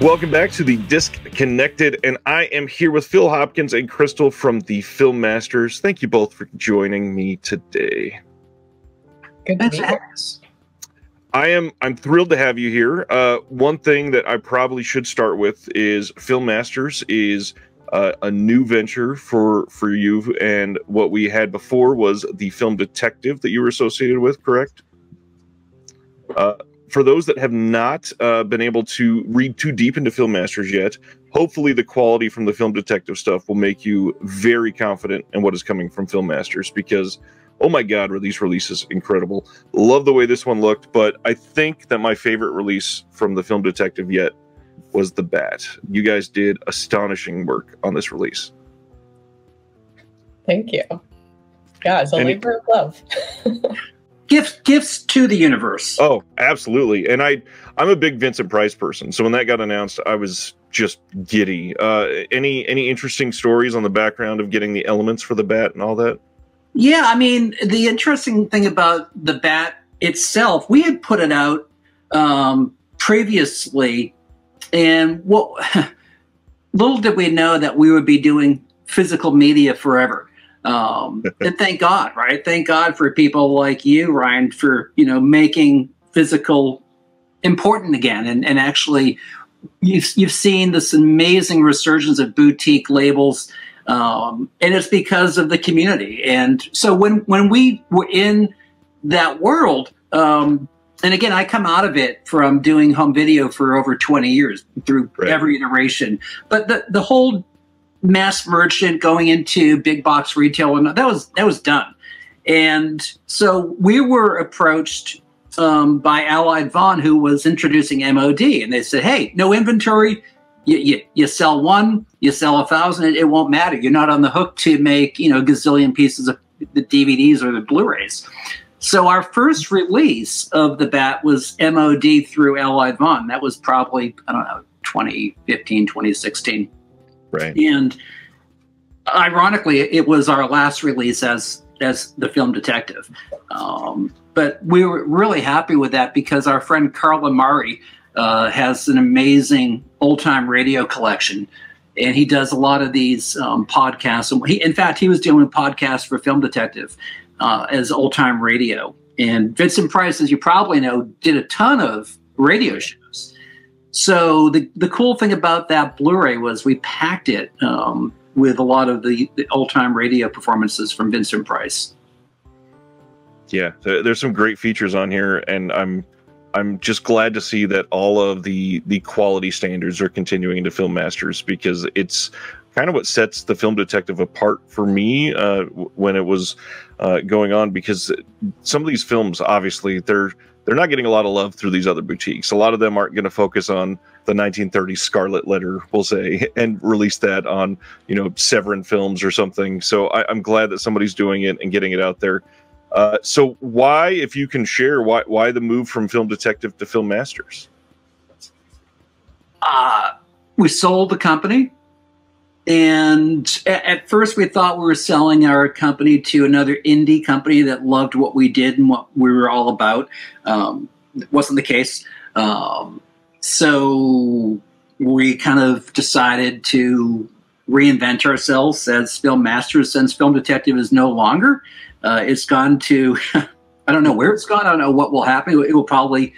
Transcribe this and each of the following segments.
Welcome back to the Disc Connected, and I am here with Phil Hopkins and Krystal from the Film Masters. Thank you both for joining me today. Good to. I am I'm thrilled to have you here. Uh, one thing that I probably should start with is Film Masters is uh, a new venture for for you, and what we had before was the Film Detective that you were associated with, correct? Uh, for those that have not uh, been able to read too deep into Film Masters yet, hopefully the quality from the Film Detective stuff will make you very confident in what is coming from Film Masters because oh my god, were these releases incredible. Love the way this one looked, but I think that my favorite release from the Film Detective yet was The Bat. You guys did astonishing work on this release. Thank you. Yeah, it's a labor of love. gifts gifts to the universe. Oh, absolutely. And I I'm a big Vincent Price person. So when that got announced, I was just giddy. Uh, any any interesting stories on the background of getting the elements for the bat and all that? Yeah, I mean, the interesting thing about the bat itself, we had put it out um, previously, and what little did we know that we would be doing physical media forever. Um, and thank God, right? Thank God for people like you, Ryan, for you know making physical important again, and and actually, you've you've seen this amazing resurgence of boutique labels, um, and it's because of the community. And so when when we were in that world. Um, and again, I come out of it from doing home video for over 20 years through right. every iteration. But the, the whole mass merchant going into big box retail and that was that was done. And so we were approached um, by Allied Vaughn who was introducing mod and they said hey no inventory. You, you, you sell one you sell a thousand it, it, won't matter. You're not on the hook to make you know gazillion pieces of the dvds or the blu-rays. So our first release of the bat was mod through Allied Vaughn that was probably i don't know 2015 2016 Right. And ironically, it was our last release as as the film detective. Um, but we were really happy with that because our friend Carl Amari uh, has an amazing old time radio collection. And he does a lot of these um, podcasts. And he, in fact, he was doing podcasts for Film Detective uh, as old time radio. And Vincent Price, as you probably know, did a ton of radio shows. So the the cool thing about that Blu-ray was we packed it um, with a lot of the, the old-time radio performances from Vincent Price. Yeah, there's some great features on here, and I'm I'm just glad to see that all of the the quality standards are continuing to Film Masters because it's kind of what sets the film detective apart for me uh, when it was uh, going on because some of these films obviously they're they're not getting a lot of love through these other boutiques. A lot of them aren't going to focus on the 1930s Scarlet Letter, we'll say, and release that on, you know, Severin Films or something. So I, am glad that somebody's doing it and getting it out there. Uh, so why, if you can share, why why the move from Film Detective to Film Masters? Uh, we sold the company and at first, we thought we were selling our company to another indie company that loved what we did and what we were all about. Um, wasn't the case. Um, so we kind of decided to reinvent ourselves as film masters since Film Detective is no longer. Uh, it's gone to, I don't know where it's gone. I don't know what will happen. It will probably,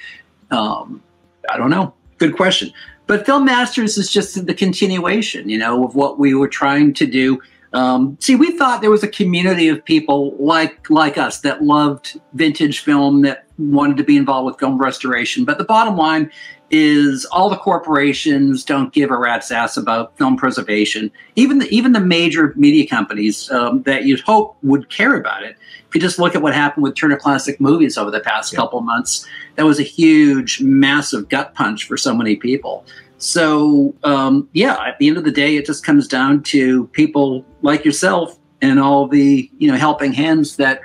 um, I don't know. Good question. But Film Masters is just the continuation, you know, of what we were trying to do. Um, see, we thought there was a community of people like like us that loved vintage film, that wanted to be involved with film restoration. But the bottom line is, all the corporations don't give a rat's ass about film preservation. Even the, even the major media companies um, that you'd hope would care about it. If you just look at what happened with Turner Classic Movies over the past yeah. couple months, that was a huge, massive gut punch for so many people. So, um, yeah, at the end of the day, it just comes down to people like yourself and all the you know helping hands that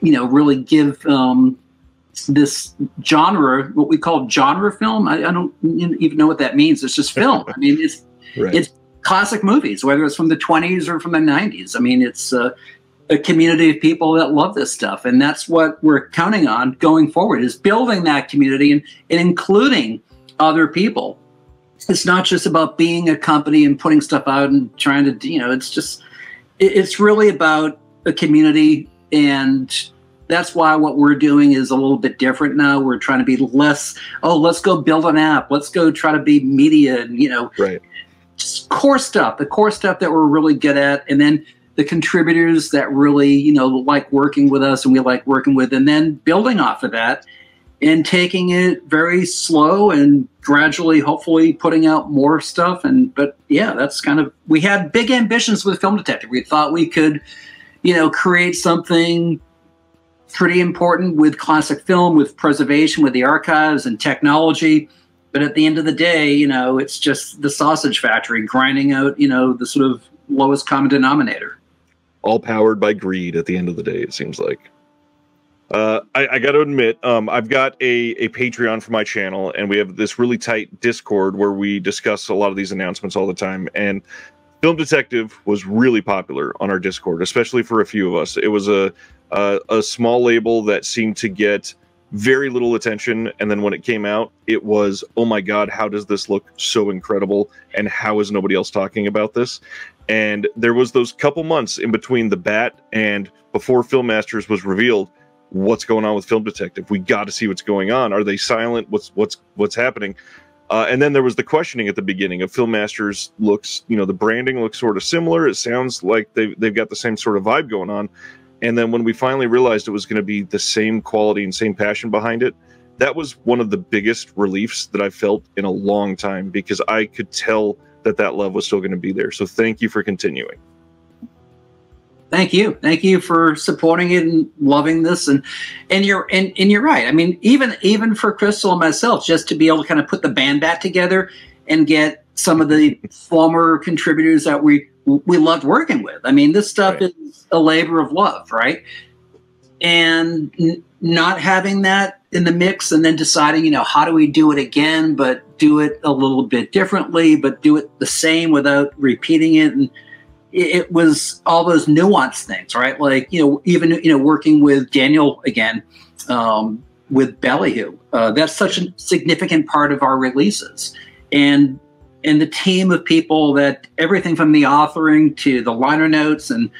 you know really give um, this genre what we call genre film. I, I, don't even know what that means. It's just film. I mean, it's right. it's classic movies, whether it's from the 20s or from the 90s. I mean, it's uh, a community of people that love this stuff, and that's what we're counting on going forward: is building that community and, and including other people it's not just about being a company and putting stuff out and trying to, you know, it's just, it's really about a community. And that's why what we're doing is a little bit different now. We're trying to be less, oh, let's go build an app. Let's go try to be media and, you know, right. just core stuff, the core stuff that we're really good at. And then the contributors that really, you know, like working with us and we like working with, and then building off of that and taking it very slow and gradually hopefully putting out more stuff and but yeah that's kind of we had big ambitions with film detective we thought we could you know create something pretty important with classic film with preservation with the archives and technology but at the end of the day you know it's just the sausage factory grinding out you know the sort of lowest common denominator all powered by greed at the end of the day it seems like uh, I, I got to admit, um, I've got a, a Patreon for my channel, and we have this really tight Discord where we discuss a lot of these announcements all the time. And Film Detective was really popular on our Discord, especially for a few of us. It was a a, a small label that seemed to get very little attention, and then when it came out, it was oh my god, how does this look so incredible? And how is nobody else talking about this? And there was those couple months in between the bat and before Film Masters was revealed what's going on with Film Detective. We got to see what's going on. Are they silent? What's what's what's happening? Uh, and then there was the questioning at the beginning of Film Masters. Looks, you know, the branding looks sort of similar. It sounds like they've they've got the same sort of vibe going on. And then when we finally realized it was going to be the same quality and same passion behind it, that was one of the biggest reliefs that I felt in a long time because I could tell that that love was still going to be there. So thank you for continuing. Thank you. Thank you for supporting it and loving this. And and you're and, and you're right. I mean, even even for Krystal and myself, just to be able to kind of put the band back together and get some of the former contributors that we we loved working with. I mean, this stuff right. is a labor of love, right? And n- not having that in the mix and then deciding, you know, how do we do it again, but do it a little bit differently, but do it the same without repeating it and it was all those nuanced things, right? Like you know, even you know, working with Daniel again um, with Ballyhoo, uh, that's such a significant part of our releases, and and the team of people that everything from the authoring to the liner notes and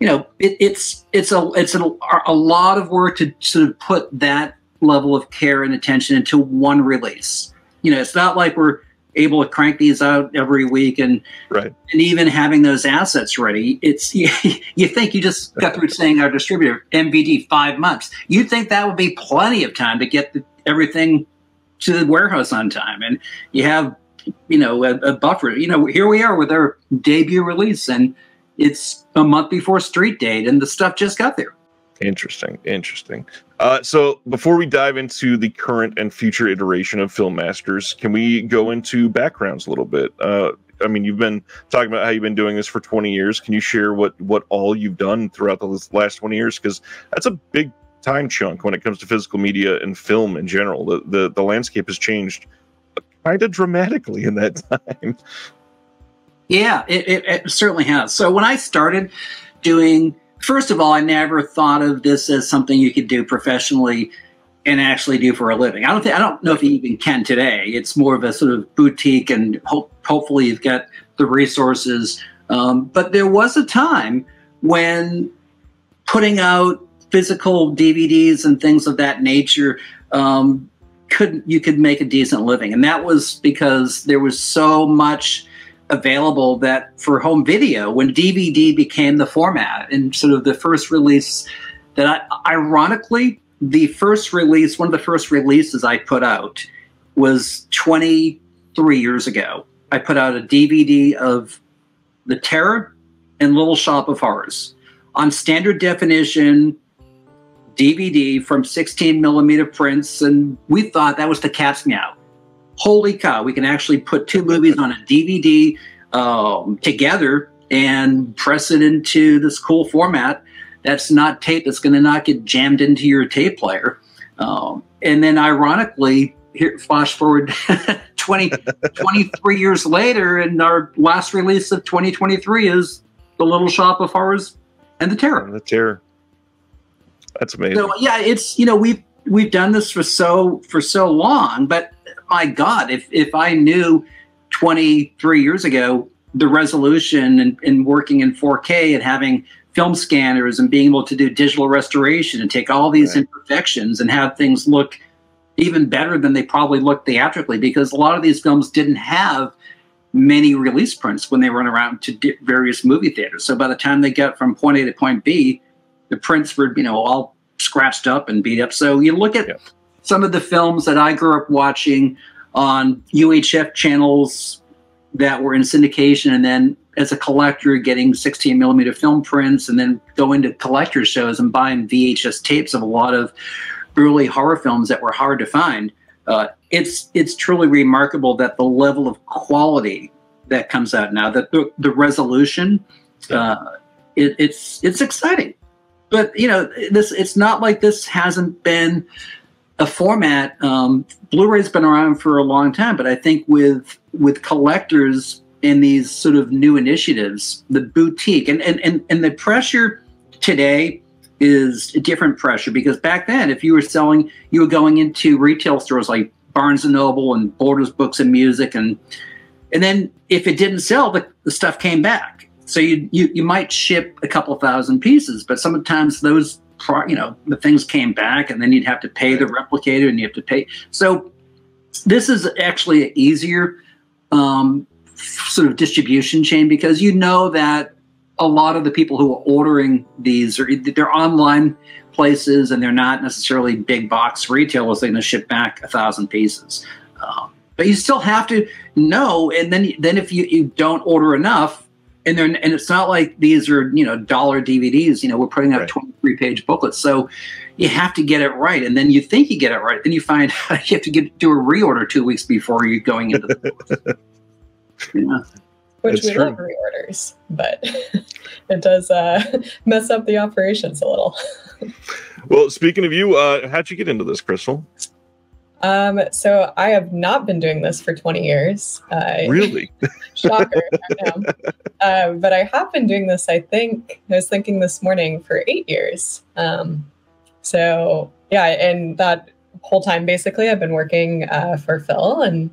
you know it, it's it's a it's a, a lot of work to sort of put that level of care and attention into one release. You know, it's not like we're able to crank these out every week and right. and even having those assets ready it's you, you think you just got through saying our distributor MVD five months you think that would be plenty of time to get the, everything to the warehouse on time and you have you know a, a buffer you know here we are with our debut release and it's a month before street date and the stuff just got there Interesting, interesting. Uh, so before we dive into the current and future iteration of Film Masters, can we go into backgrounds a little bit? Uh, I mean, you've been talking about how you've been doing this for 20 years. Can you share what what all you've done throughout the last 20 years? Because that's a big time chunk when it comes to physical media and film in general. The the, the landscape has changed kind of dramatically in that time. Yeah, it, it, it certainly has. So when I started doing first of all, I never thought of this as something you could do professionally and actually do for a living. I don't think I don't know if you even can today. It's more of a sort of boutique, and hope, hopefully you've got the resources. Um, but there was a time when putting out physical DVDs and things of that nature um, could you could make a decent living, and that was because there was so much available that for home video when DVD became the format and sort of the first release that I, ironically the first release one of the first releases I put out was 23 years ago. I put out a DVD of The Terror and Little Shop of Horrors on standard definition DVD from 16 millimeter prints, and we thought that was the cat's meow holy cow, we can actually put two movies on a DVD um, together and press it into this cool format that's not tape that's going to not get jammed into your tape player. Um, and then ironically, here flash forward 20, 23 years later, and our last release of 2023 is The Little Shop of Horrors and the Terror. The Terror. That's amazing. So yeah, it's you know we've we've done this for so for so long, but my God, if if I knew 23 years ago the resolution and, and working in 4K and having film scanners and being able to do digital restoration and take all these right. imperfections and have things look even better than they probably look theatrically because a lot of these films didn't have many release prints when they run around to various movie theaters. So by the time they get from point A to point B, the prints were, you know, all scratched up and beat up. So you look at yeah. some of the films that I grew up watching on UHF channels that were in syndication and then as a collector getting 16 millimeter film prints and then going to collector shows and buying VHS tapes of a lot of early horror films that were hard to find. Uh, it's it's truly remarkable that the level of quality that comes out now, that the, the resolution, uh, it, it's it's exciting. But you know, this it's not like this hasn't been a format. Um, Blu-ray's been around for a long time, but I think with with collectors and these sort of new initiatives, the boutique and and and, and the pressure today is a different pressure because back then, if you were selling, you were going into retail stores like Barnes and Noble and Borders Books and Music, and and then if it didn't sell, the, the stuff came back. So you, you you might ship a couple thousand pieces, but sometimes those you know the things came back, and then you'd have to pay the replicator, and you have to pay. So this is actually an easier um, sort of distribution chain because you know that a lot of the people who are ordering these are they're online places and they're not necessarily big box retailers. They're going to ship back a thousand pieces, um, but you still have to know. And then then if you, you don't order enough, and then and it's not like these are you know dollar DVDs. You know we're putting out right. twenty three page booklets, so you have to get it right. And then you think you get it right, then you find you have to get do a reorder two weeks before you're going into the. yeah which it's we true. love reorders, but it does uh, mess up the operations a little. well, speaking of you, uh, how'd you get into this, Krystal? Um, so I have not been doing this for 20 years. Uh, really? shocker. uh, but I have been doing this, I think, I was thinking this morning for eight years. Um, so yeah, and that whole time, basically, I've been working uh, for Phil and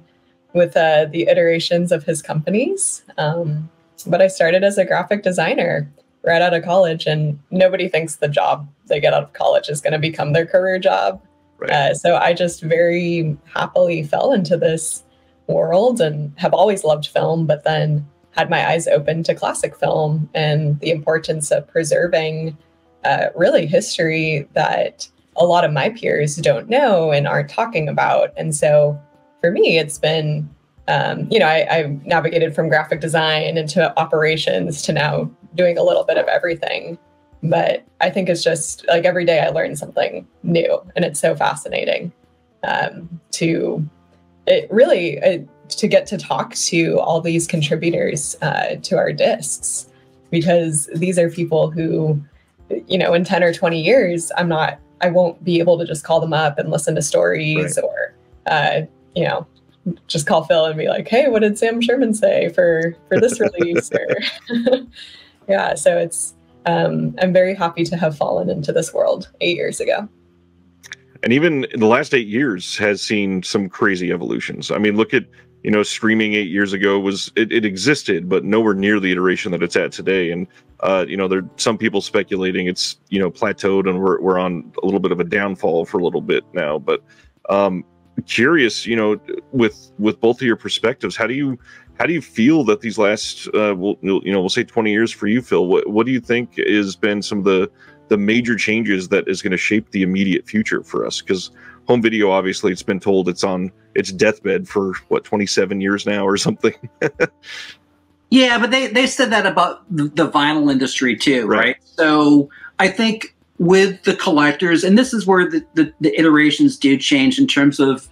with uh, the iterations of his companies. Um, but I started as a graphic designer right out of college, and nobody thinks the job they get out of college is going to become their career job. Right. Uh, so I just very happily fell into this world and have always loved film, but then had my eyes open to classic film and the importance of preserving uh, really history that a lot of my peers don't know and aren't talking about. And so for me, it's been, um, you know, I, I've navigated from graphic design into operations to now doing a little bit of everything. But I think it's just like every day I learn something new, and it's so fascinating um, to it really uh, to get to talk to all these contributors uh, to our discs because these are people who, you know, in 10 or 20 years, I'm not, I won't be able to just call them up and listen to stories right. or uh, you know, just call Phil and be like, "Hey, what did Sam Sherman say for for this release?" or yeah, so it's um, I'm very happy to have fallen into this world eight years ago. And even the last eight years has seen some crazy evolutions. I mean, look at you know, streaming eight years ago was it, it existed, but nowhere near the iteration that it's at today. And uh, you know, there some people speculating it's you know plateaued and we're we're on a little bit of a downfall for a little bit now. But um, curious, you know, with with both of your perspectives, how do you how do you feel that these last, uh, we'll, you know, we'll say twenty years for you, Phil? What what do you think has been some of the the major changes that is going to shape the immediate future for us? Because home video, obviously, it's been told it's on its deathbed for what twenty seven years now or something. yeah, but they they said that about the, the vinyl industry too, right? right? So I think with the collectors, and this is where the, the, the iterations do change in terms of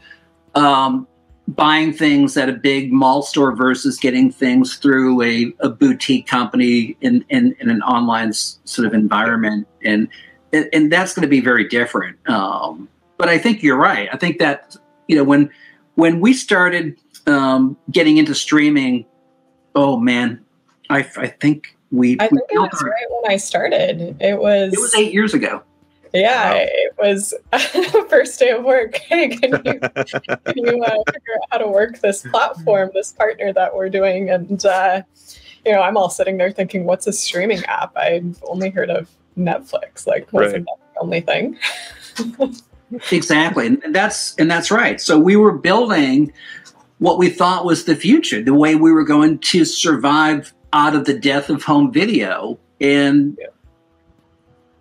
um, buying things at a big mall store versus getting things through a, a boutique company in, in, in, an online sort of environment. And, and that's going to be very different. Um, but I think you're right. I think that, you know, when, when we started um, getting into streaming, oh man, I, I think we. I think it was our, right when I started. It was. It was eight years ago. Yeah, wow. it was first day of work. Hey, can you, can you uh, figure out how to work this platform, this partner that we're doing? And, uh, you know, I'm all sitting there thinking, what's a streaming app? I've only heard of Netflix. Like, wasn't right. that the only thing? exactly. And that's, and that's right. So we were building what we thought was the future, the way we were going to survive out of the death of home video and yeah.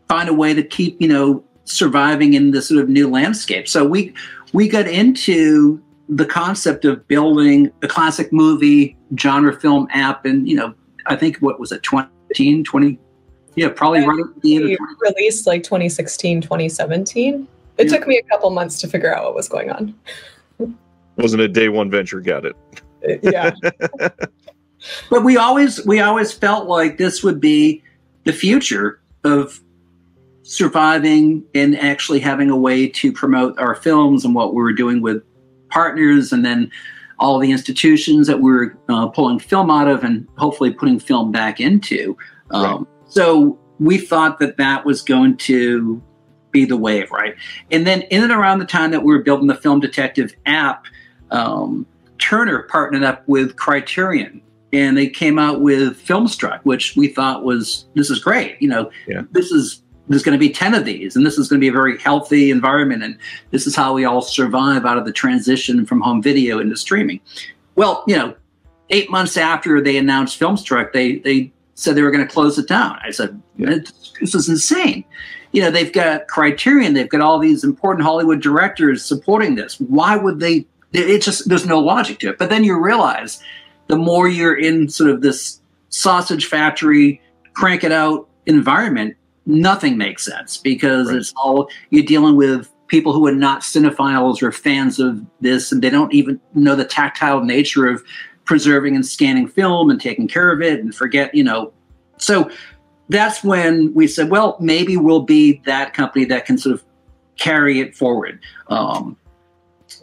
Find a way to keep, you know, surviving in this sort of new landscape. So we we got into the concept of building a classic movie genre film app and you know, I think what was it 20, 20 yeah, probably right at the end of released like 2016, 2017. It yeah. took me a couple months to figure out what was going on. Wasn't a day one venture, got it. Uh, yeah. but we always we always felt like this would be the future of surviving and actually having a way to promote our films and what we were doing with partners and then all the institutions that we are uh, pulling film out of and hopefully putting film back into. Um, right. So we thought that that was going to be the wave, right? And then in and around the time that we were building the Film Detective app, um, Turner partnered up with Criterion and they came out with Filmstruck, which we thought was this is great. You know, yeah. this is there's going to be 10 of these and this is going to be a very healthy environment and this is how we all survive out of the transition from home video into streaming well you know eight months after they announced filmstruck they they said they were going to close it down i said yeah. this is insane you know they've got criterion they've got all these important hollywood directors supporting this why would they it just there's no logic to it. But then you realize the more you're in sort of this sausage factory, crank it out environment, nothing makes sense because right. it's all you're dealing with people who are not cinephiles or fans of this, and they don't even know the tactile nature of preserving and scanning film and taking care of it and forget, you know. So that's when we said, well, maybe we'll be that company that can sort of carry it forward. Um,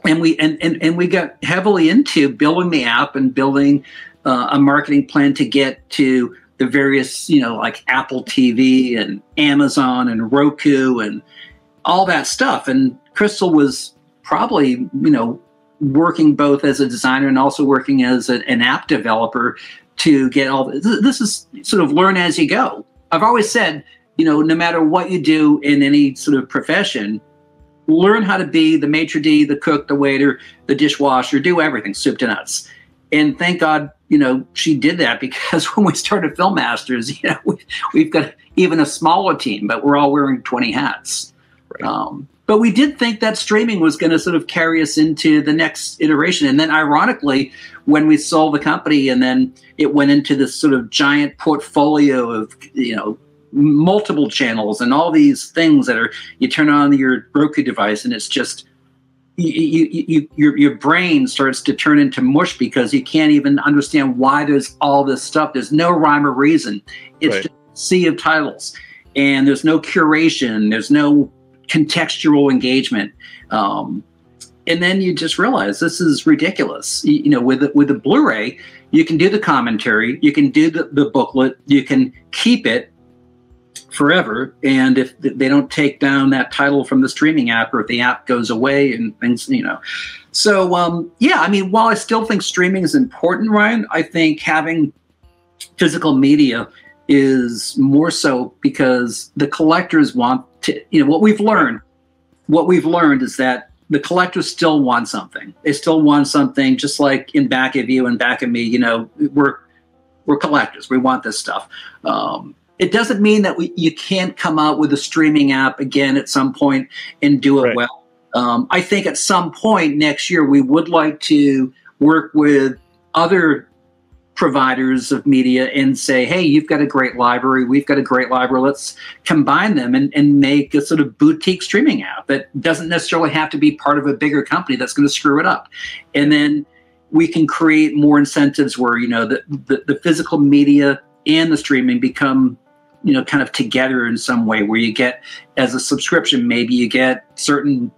and we and, and, and we got heavily into building the app and building uh, a marketing plan to get to the various you know like apple tv and amazon and roku and all that stuff and Krystal was probably you know working both as a designer and also working as a, an app developer to get all this. this is sort of learn as you go i've always said you know no matter what you do in any sort of profession learn how to be the maitre d, the cook, the waiter, the dishwasher, do everything, soup to nuts. And thank God, you know, she did that because when we started Film Masters, you know, we, we've got even a smaller team, but we're all wearing 20 hats. Right. Um, but we did think that streaming was going to sort of carry us into the next iteration. And then, ironically, when we sold the company and then it went into this sort of giant portfolio of, you know, multiple channels and all these things that are you turn on your Roku device and it's just you, you, you, your, your brain starts to turn into mush because you can't even understand why there's all this stuff. There's no rhyme or reason. It's right. just a sea of titles, and there's no curation. There's no contextual engagement. Um, and then you just realize this is ridiculous. You, you know, with the, with the Blu-ray, you can do the commentary, you can do the, the booklet, you can keep it, forever. And if they don't take down that title from the streaming app or if the app goes away and things, you know. So, um, yeah, I mean, while I still think streaming is important, Ryan, I think having physical media is more so because the collectors want to, you know, what we've learned, what we've learned is that the collectors still want something. They still want something just like in back of you and back of me, you know, we're, we're collectors. We want this stuff. Um, it doesn't mean that we, you can't come out with a streaming app again at some point and do it right. well. Um, I think at some point next year we would like to work with other providers of media and say, hey, you've got a great library, we've got a great library, let's combine them and, and make a sort of boutique streaming app that doesn't necessarily have to be part of a bigger company that's going to screw it up. And then we can create more incentives where, you know, the, the, the physical media and the streaming become you know kind of together in some way where you get as a subscription maybe you get certain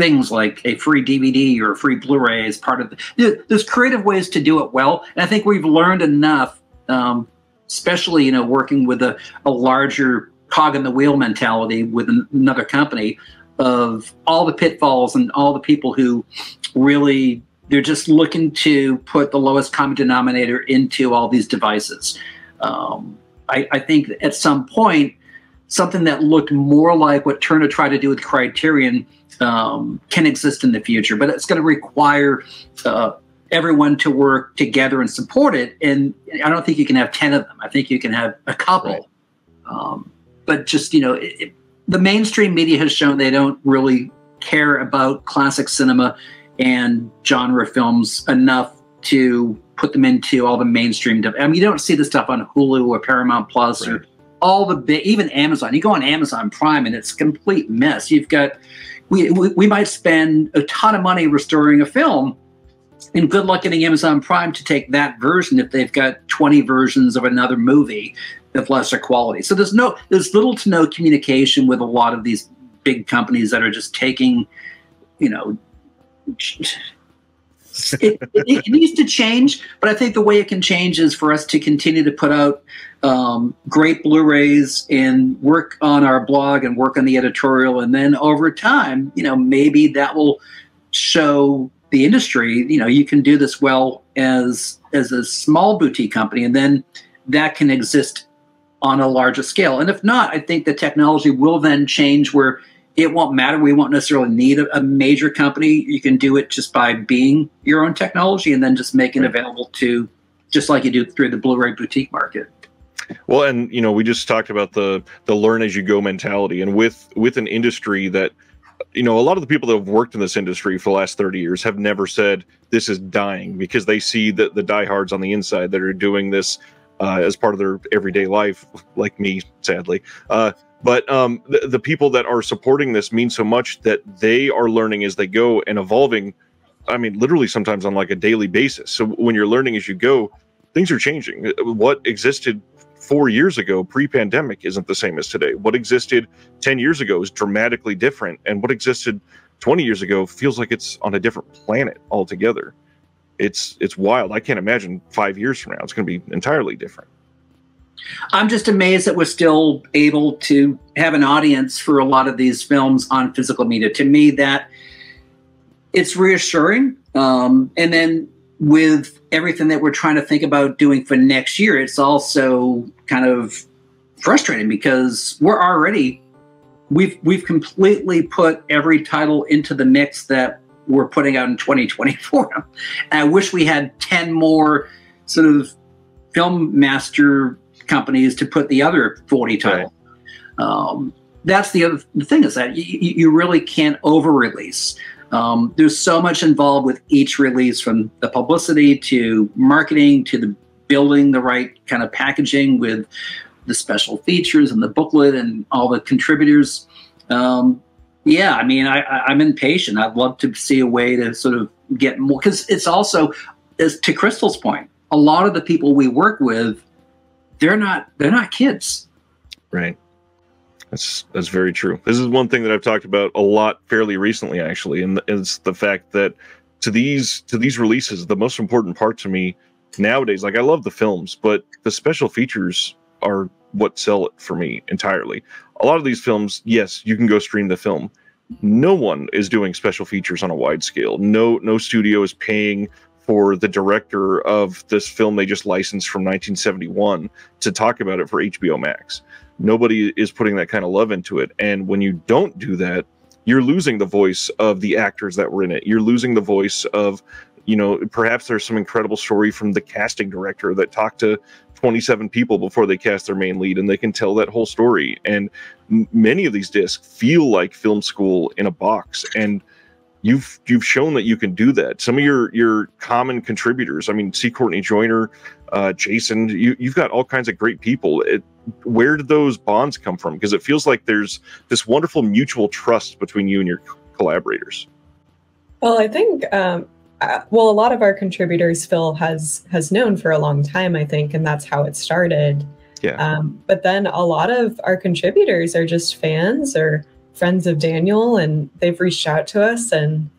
things like a free DVD or a free Blu-ray as part of the. There's creative ways to do it well, and I think we've learned enough, um, especially you know working with a, a larger cog in the wheel mentality with another company of all the pitfalls and all the people who really they're just looking to put the lowest common denominator into all these devices. Um, I, I, think at some point, something that looked more like what Turner tried to do with Criterion um, can exist in the future, but it's going to require uh, everyone to work together and support it. And I don't think you can have 10 of them. I think you can have a couple. Right. Um, but just, you know, it, it, the mainstream media has shown they don't really care about classic cinema and genre films enough to put them into all the mainstream. I mean, you don't see the stuff on Hulu or Paramount Plus right. or all the big, even Amazon. You go on Amazon Prime and it's a complete mess. You've got, we, we, we might spend a ton of money restoring a film, and good luck getting Amazon Prime to take that version if they've got 20 versions of another movie of lesser quality. So there's no, there's little to no communication with a lot of these big companies that are just taking, you know, it, it, needs to change, but I think the way it can change is for us to continue to put out um, great Blu-rays and work on our blog and work on the editorial, and then over time, you know, maybe that will show the industry, you know, you can do this well as as a small boutique company, and then that can exist on a larger scale. And if not, I think the technology will then change where it won't matter. We won't necessarily need a, a, major company. You can do it just by being your own technology and then just making right. it available to just like you do through the Blu-ray boutique market. Well, and you know, we just talked about the the learn as you go mentality, and with with an industry that you know, a lot of the people that have worked in this industry for the last 30 years have never said this is dying because they see that the diehards on the inside that are doing this uh, as part of their everyday life, like me, sadly. Uh, but um, the, the people that are supporting this mean so much that they are learning as they go and evolving. I mean, literally sometimes on like a daily basis. So when you're learning as you go, things are changing. What existed four years ago, pre pandemic, isn't the same as today. What existed 10 years ago is dramatically different. And what existed 20 years ago feels like it's on a different planet altogether. It's it's wild. I can't imagine five years from now it's going to be entirely different. I'm just amazed that we're still able to have an audience for a lot of these films on physical media. To me, that it's reassuring. Um, and then with everything that we're trying to think about doing for next year, it's also kind of frustrating because we're already we've we've completely put every title into the mix that we're putting out in 2024. And I wish we had 10 more sort of film master companies to put the other 40 titles. Right. Um, that's the other thing is that you, you really can't over release. Um, there's so much involved with each release from the publicity to marketing to the building the right kind of packaging with the special features and the booklet and all the contributors. Um, yeah, I mean, I, I, am impatient. I'd love to see a way to sort of get more because it's also, as to Krystal's point, a lot of the people we work with they're not they're not kids. Right. That's that's very true. This is one thing that I've talked about a lot fairly recently, actually, and it's the fact that to these to these releases, the most important part to me nowadays, like I love the films, but the special features are what sell it for me entirely. A lot of these films, yes, you can go stream the film. No one is doing special features on a wide scale. No no studio is paying for the director of this film they just licensed from 1971 to talk about it for HBO Max. Nobody is putting that kind of love into it. And when you don't do that, you're losing the voice of the actors that were in it. You're losing the voice of, you know, perhaps there's some incredible story from the casting director that talked to 27 people before they cast their main lead and they can tell that whole story. And many of these discs feel like film school in a box. And you've you've shown that you can do that. Some of your your common contributors, I mean, C. Courtney Joyner, uh, Jason, you you've got all kinds of great people. It, where did those bonds come from? Because it feels like there's this wonderful mutual trust between you and your collaborators. Well, I think. Um, uh, well, a lot of our contributors Phil has has known for a long time, I think, and that's how it started. Yeah. Um, but then a lot of our contributors are just fans or friends of Daniel, and they've reached out to us. And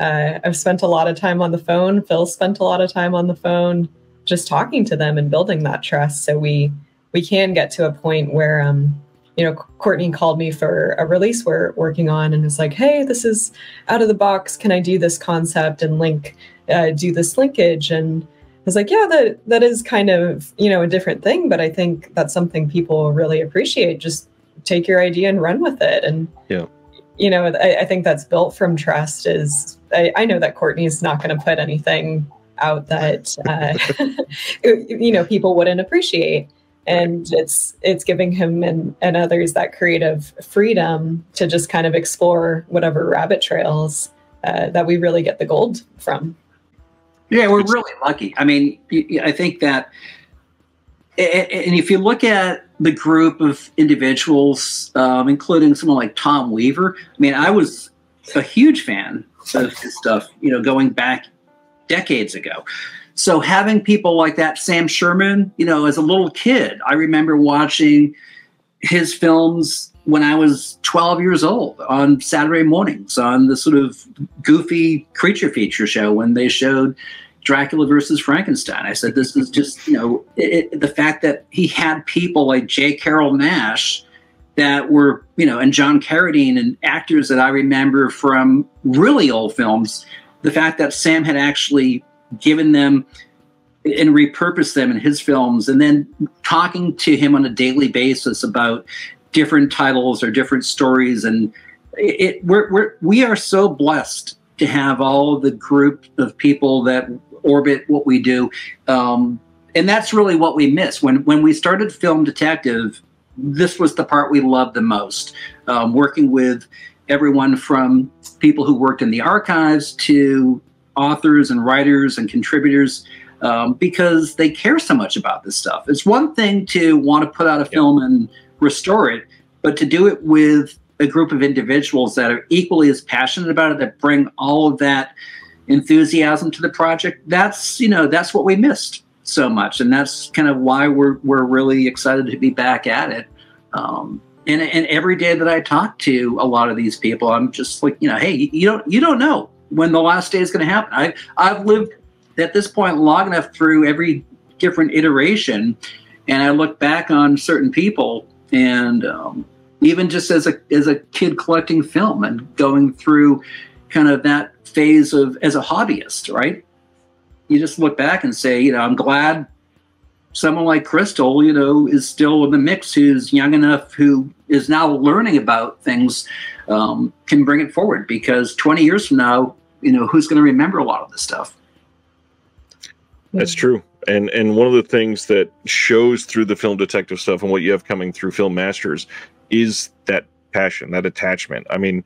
uh, I've spent a lot of time on the phone. Phil spent a lot of time on the phone, just talking to them and building that trust. So we we can get to a point where, um, you know, Courtney called me for a release we're working on and was like, hey, this is out of the box. Can I do this concept and link, uh, do this linkage? And I was like, yeah, that that is kind of, you know, a different thing, but I think that's something people really appreciate. Just take your idea and run with it. And yeah. You know, I, I think that's built from trust. Is I, I know that Courtney's not going to put anything out that uh, you know people wouldn't appreciate and it's it's giving him and, and others that creative freedom to just kind of explore whatever rabbit trails uh, that we really get the gold from yeah we're really lucky i mean i think that and if you look at the group of individuals um, including someone like tom weaver. I mean i was a huge fan of his stuff you know going back decades ago. So having people like that, Sam Sherman, you know, as a little kid, I remember watching his films when I was 12 years old on Saturday mornings on the sort of goofy creature feature show when they showed Dracula versus Frankenstein. I said, this is just, you know, it, it, the fact that he had people like J. Carrol Naish that were, you know, and John Carradine and actors that I remember from really old films. The fact that Sam had actually given them and repurposed them in his films, and then talking to him on a daily basis about different titles or different stories. And it, we're, we're we are so blessed to have all the group of people that orbit what we do. Um, and that's really what we miss. When when we started Film Detective, this was the part we loved the most. Um, working with everyone from people who worked in the archives to authors and writers and contributors um, because they care so much about this stuff. It's one thing to want to put out a film and restore it, but to do it with a group of individuals that are equally as passionate about it, that bring all of that enthusiasm to the project, that's you know that's what we missed so much, and that's kind of why we're we're really excited to be back at it. Um, and, and every day that I talk to a lot of these people, I'm just like, you know, hey, you don't you don't know when the last day is going to happen. I, I've lived at this point long enough through every different iteration, and I look back on certain people, and um, even just as a as a kid collecting film and going through kind of that phase of as a hobbyist, right? You just look back and say, you know, I'm glad someone like Krystal, you know, is still in the mix, who's young enough, who is now learning about things, um, can bring it forward. Because 20 years from now, you know who's going to remember a lot of this stuff that's true and and one of the things that shows through the film detective stuff and what you have coming through film masters is that passion that attachment i mean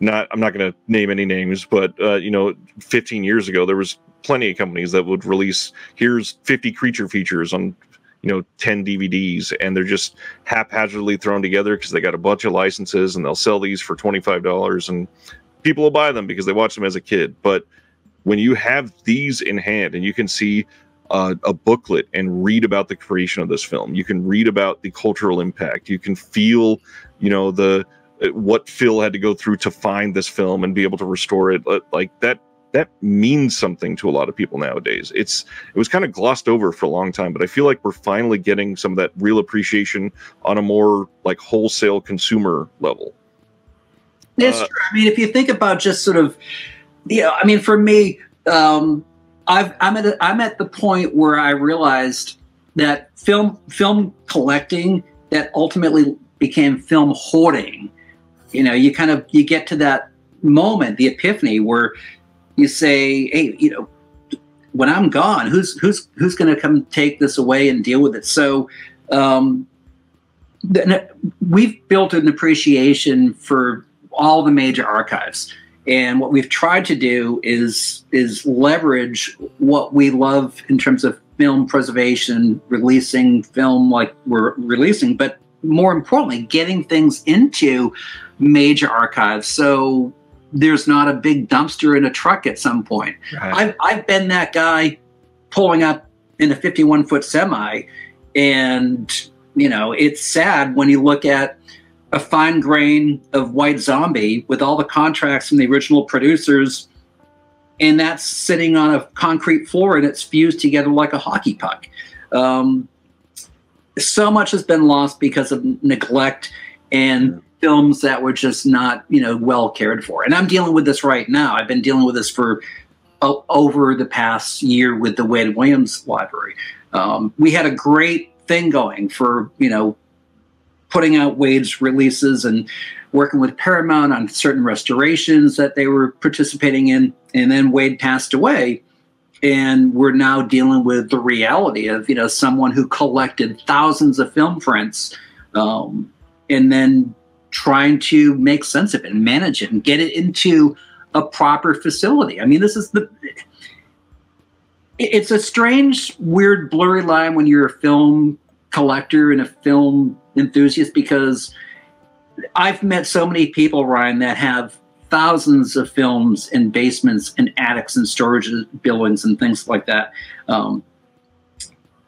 not i'm not going to name any names but uh, you know 15 years ago there was plenty of companies that would release here's 50 creature features on you know 10 dvds and they're just haphazardly thrown together because they got a bunch of licenses and they'll sell these for $25 and people will buy them because they watched them as a kid. But when you have these in hand and you can see uh, a booklet and read about the creation of this film, you can read about the cultural impact. You can feel, you know, the what Phil had to go through to find this film and be able to restore it. Uh, like that that means something to a lot of people nowadays. It's it was kind of glossed over for a long time, but I feel like we're finally getting some of that real appreciation on a more like wholesale consumer level. It's uh, true. I mean, if you think about just sort of, you know, I mean, for me, um, I've, I'm at a, I'm at the point where I realized that film film collecting that ultimately became film hoarding. You know, you kind of you get to that moment, the epiphany, where you say, "Hey, you know, when I'm gone, who's who's who's going to come take this away and deal with it?" So. Um, we've built an appreciation for all the major archives. And what we've tried to do is is leverage what we love in terms of film preservation, releasing film like we're releasing, but more importantly, getting things into major archives. So there's not a big dumpster in a truck at some point. Right. I've, I've been that guy pulling up in a 51 foot semi. And, you know, it's sad when you look at a fine grain of White Zombie with all the contracts from the original producers, and that's sitting on a concrete floor and it's fused together like a hockey puck. Um, so much has been lost because of neglect and films that were just not you know well cared for. And I'm dealing with this right now. I've been dealing with this for uh, over the past year with the Wade Williams Library. Um, we had a great thing going for you know putting out Wade's releases and working with Paramount on certain restorations that they were participating in. And then Wade passed away. And we're now dealing with the reality of, you know, someone who collected thousands of film prints um, and then trying to make sense of it and manage it and get it into a proper facility. I mean, this is the it's a strange, weird, blurry line when you're a film collector and a film enthusiast because I've met so many people, Ryan, that have thousands of films in basements and attics and storage buildings and things like that. Um,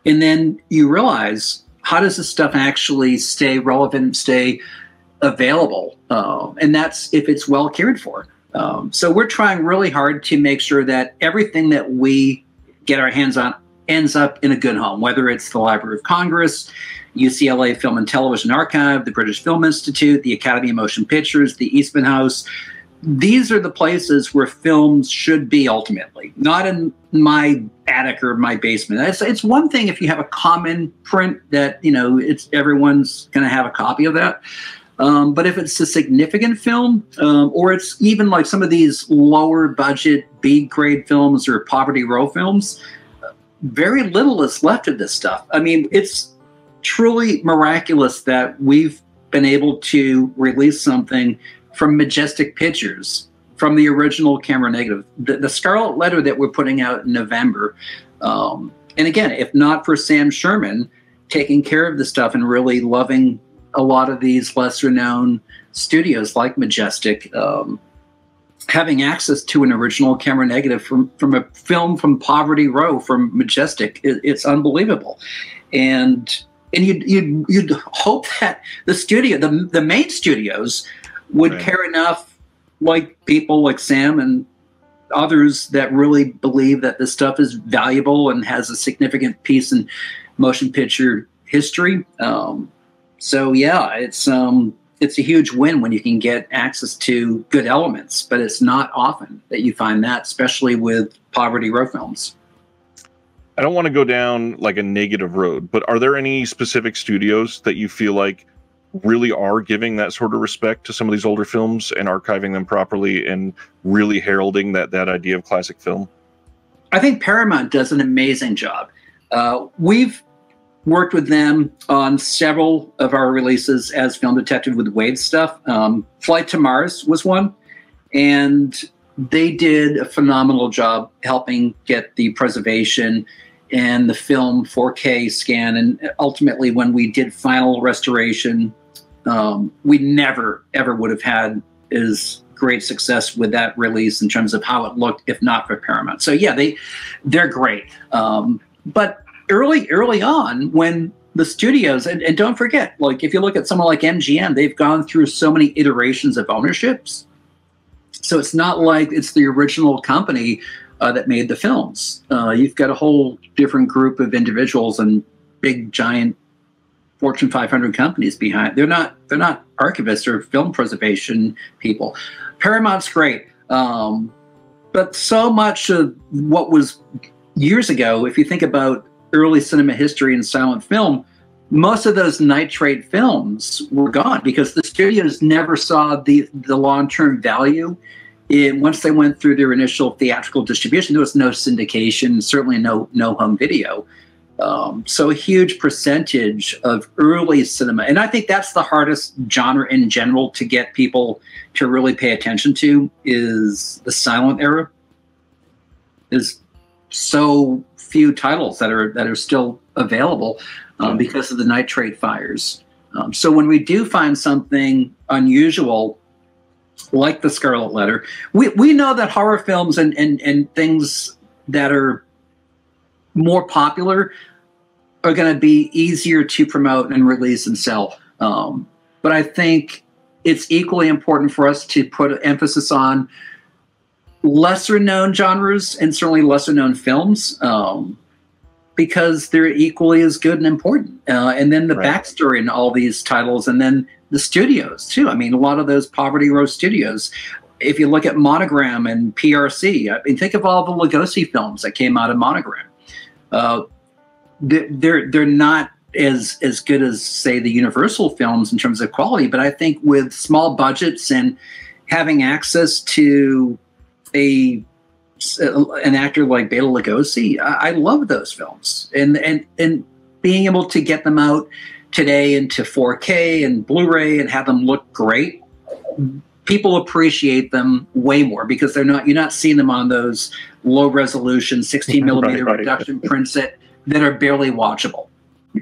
and then you realize how does this stuff actually stay relevant, stay available? Uh, and that's if it's well cared for. Um, so we're trying really hard to make sure that everything that we get our hands on ends up in a good home, whether it's the Library of Congress, UCLA Film and Television Archive, the British Film Institute, the Academy of Motion Pictures, the Eastman House. These are the places where films should be ultimately, not in my attic or my basement. It's, it's one thing if you have a common print that, you know, it's everyone's going to have a copy of that. Um, but if it's a significant film, um, or it's even like some of these lower budget B grade films or Poverty Row films, very little is left of this stuff. I mean, it's truly miraculous that we've been able to release something from Majestic Pictures, from the original camera negative. The, the Scarlet Letter that we're putting out in November. Um, and again, if not for Sam Sherman taking care of the stuff and really loving a lot of these lesser known studios like Majestic, um, having access to an original camera negative from from a film from Poverty Row from Majestic, it, it's unbelievable, and and you'd, you'd you'd hope that the studio, the the main studios, would right. care enough, like people like Sam and others that really believe that this stuff is valuable and has a significant piece in motion picture history. Um, so yeah, it's um, it's a huge win when you can get access to good elements, but it's not often that you find that, especially with poverty row films. I don't want to go down like a negative road, but are there any specific studios that you feel like really are giving that sort of respect to some of these older films and archiving them properly and really heralding that that idea of classic film? I think Paramount does an amazing job. Uh, we've worked with them on several of our releases as film detective with Wade stuff. Um, Flight to Mars was one, and they did a phenomenal job helping get the preservation and the film 4K scan. And ultimately, when we did final restoration, um, we never ever would have had as great success with that release in terms of how it looked if not for Paramount. So yeah, they they're great. Um, but early early on when the studios and, and don't forget like if you look at someone like mgm they've gone through so many iterations of ownerships. So it's not like it's the original company uh, that made the films. Uh, you've got a whole different group of individuals and big giant fortune 500 companies behind they're not they're not archivists or film preservation people. Paramount's great um, but so much of what was years ago if you think about early cinema history and silent film, most of those nitrate films were gone because the studios never saw the, the long term value. Once they went through their initial theatrical distribution, there was no syndication, certainly no no home video. Um, so a huge percentage of early cinema, and I think that's the hardest genre in general to get people to really pay attention to is the silent era. Is so few titles that are that are still available um, because of the nitrate fires. Um, so when we do find something unusual, like the Scarlet Letter, we, we know that horror films and, and, and things that are more popular are going to be easier to promote and release and sell. Um, but I think it's equally important for us to put emphasis on lesser known genres and certainly lesser known films um, because they're equally as good and important. Uh, and then the right. backstory in all these titles, and then the studios too. I mean, a lot of those Poverty Row studios. If you look at Monogram and PRC, I mean, think of all the Lugosi films that came out of Monogram. Uh, they're they're not as as good as say the Universal films in terms of quality, but I think with small budgets and having access to a an actor like Bela Lugosi, I, I love those films, and and and being able to get them out today into 4K and Blu-ray and have them look great, people appreciate them way more because they're not you're not seeing them on those low resolution 16 millimeter right, right. reduction prints that that are barely watchable.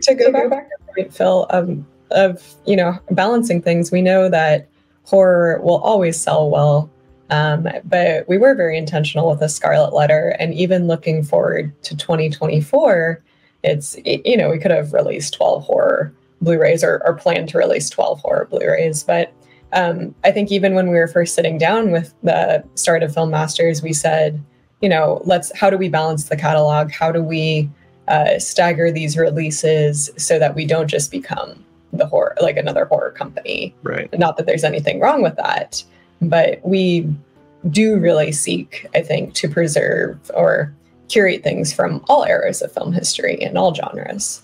To go back to Phil, um, of you know balancing things, we know that horror will always sell well. Um, but we were very intentional with a Scarlet Letter, and even looking forward to 2024, it's you know we could have released 12 horror Blu-rays or, or planned to release 12 horror Blu-rays, but um, I think even when we were first sitting down with the start of Film Masters, we said, you know, let's how do we balance the catalog? How do we uh, stagger these releases so that we don't just become the horror like another horror company? Right. Not that there's anything wrong with that, but we do really seek, I think, to preserve or curate things from all eras of film history and all genres.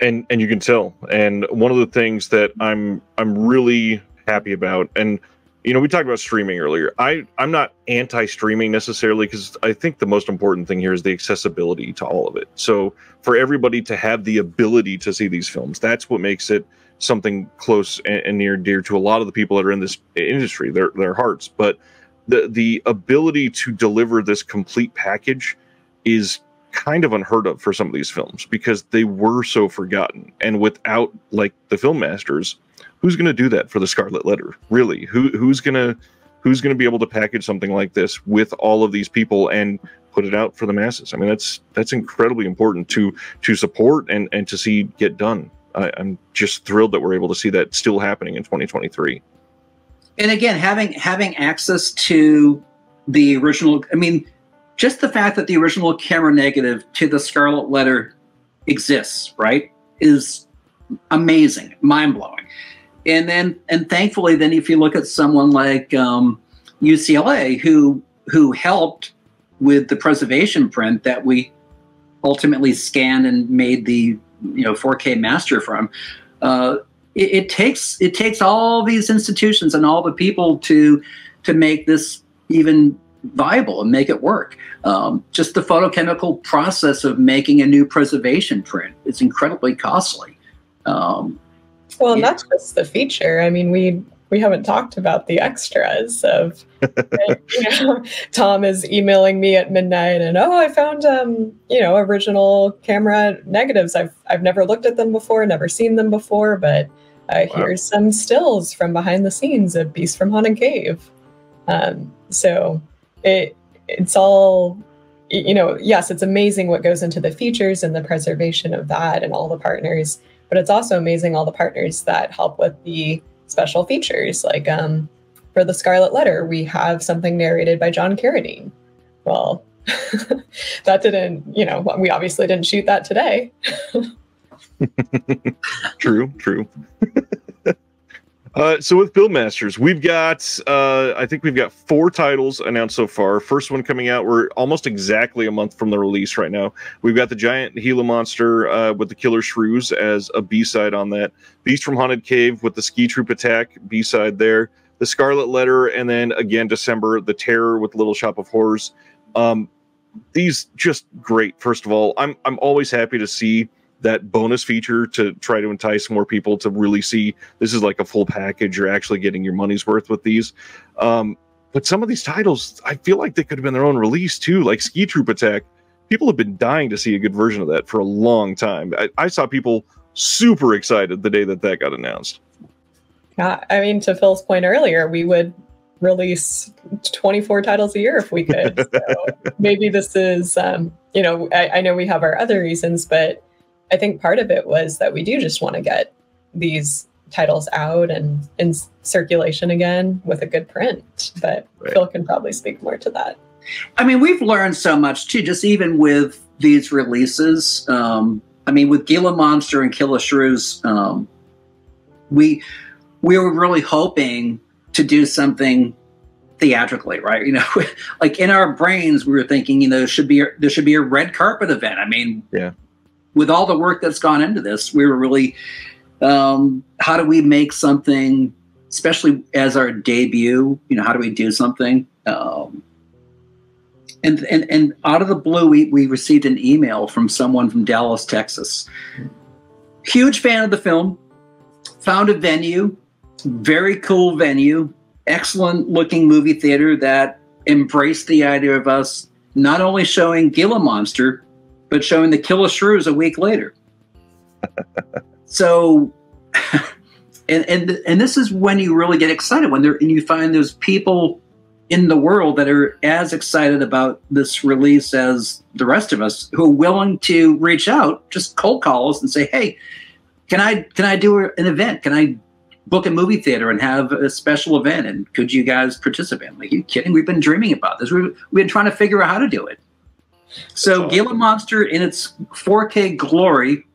And and you can tell. And one of the things that i'm i'm really happy about and you know we talked about streaming earlier. I i'm not anti-streaming necessarily because i think the most important thing here is the accessibility to all of it. So for everybody to have the ability to see these films that's what makes it something close and, near dear to a lot of the people that are in this industry their their hearts but the the ability to deliver this complete package is kind of unheard of for some of these films because they were so forgotten. And without like the film masters, who's going to do that for the Scarlet Letter? Really, who who's going to who's going to be able to package something like this with all of these people and put it out for the masses? I mean, that's that's incredibly important to to support and and to see get done. I, I'm just thrilled that we're able to see that still happening in 2023. And again, having having access to the original, I mean, just the fact that the original camera negative to the Scarlet Letter exists, right, is amazing, mind blowing. And then, and thankfully, then if you look at someone like um, UCLA, who who helped with the preservation print that we ultimately scanned and made the you know 4K master from. Uh, it, it, takes it takes all these institutions and all the people to to make this even viable and make it work. Um, just the photochemical process of making a new preservation print is incredibly costly. Um, well, yeah. not just the feature. I mean, we we haven't talked about the extras of you know tom is emailing me at midnight and oh i found um you know original camera negatives i've i've never looked at them before never seen them before but uh, wow. here's some stills from behind the scenes of beast from haunted cave um so it it's all you know yes it's amazing what goes into the features and the preservation of that and all the partners but it's also amazing all the partners that help with the special features. Like um, for the scarlet letter we have something narrated by john carradine. Well that didn't you know we obviously didn't shoot that today. True true uh, so with Film Masters, we've got uh, I think we've got four titles announced so far. First one coming out, we're almost exactly a month from the release right now. We've got the giant Gila monster uh, with the killer shrews as a B side on that. Beast from Haunted Cave with the ski troop attack B side there. The Scarlet Letter, and then again December, the Terror with Little Shop of Horrors. Um, these just great. First of all, I'm I'm always happy to see that bonus feature to try to entice more people to really see this is like a full package. You're actually getting your money's worth with these. Um, but some of these titles, I feel like they could have been their own release too, like Ski Troop Attack. People have been dying to see a good version of that for a long time. I, I saw people super excited the day that that got announced. Yeah, I mean, to Phil's point earlier, we would release 24 titles a year if we could. So maybe this is, um, you know, I, I know we have our other reasons, but I think part of it was that we do just want to get these titles out and in circulation again with a good print. But right. Phil can probably speak more to that. I mean, we've learned so much too, just even with these releases. Um, I mean, with Gila Monster and Killer Shrews, um, we we were really hoping to do something theatrically, right? You know, like in our brains, we were thinking, you know, should be a, there should be a red carpet event. I mean, yeah, with all the work that's gone into this, we were really, um, how do we make something, especially as our debut? You know, how do we do something? Um, and, and and out of the blue, we we received an email from someone from Dallas, Texas. Huge fan of the film. Found a venue, very cool venue excellent looking movie theater that embraced the idea of us not only showing Gila Monster, but showing the Killer Shrews a week later. so, and, and and this is when you really get excited when there and you find there's people in the world that are as excited about this release as the rest of us who are willing to reach out, just cold call us and say, "Hey, can I can I do an event? Can I book a movie theater and have a special event and could you guys participate? I'm like, you kidding? We've been dreaming about this. We've, we've been trying to figure out how to do it. So awesome. Gila Monster in its 4K glory